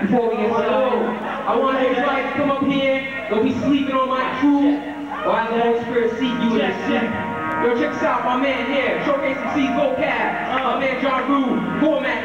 Before we get started, I want everybody to come up here. Don't be sleeping on my crew. Or I let Holy Spirit you in the city? Yo, check this out. My man here, Showcase MC's vocab. Uh, my man John Rue, Format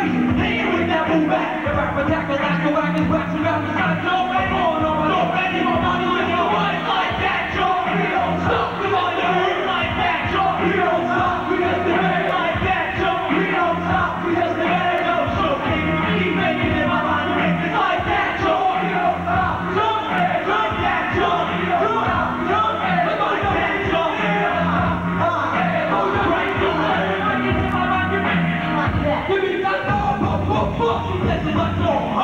face. Hang with that move back. The rapper tackle, that's the wagon, wax around the side, no fuck you, that's.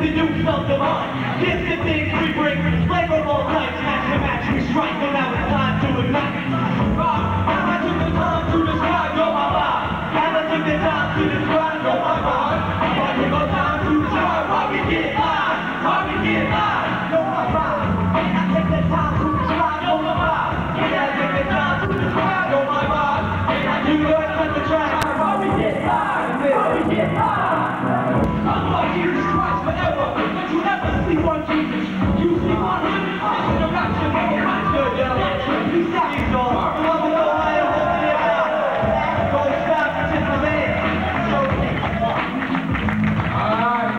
the new felt the mind. Yes, the things we bring, flavor all night, match to match, we strike, and now it's time to ignite. Rock, I took the time. We want you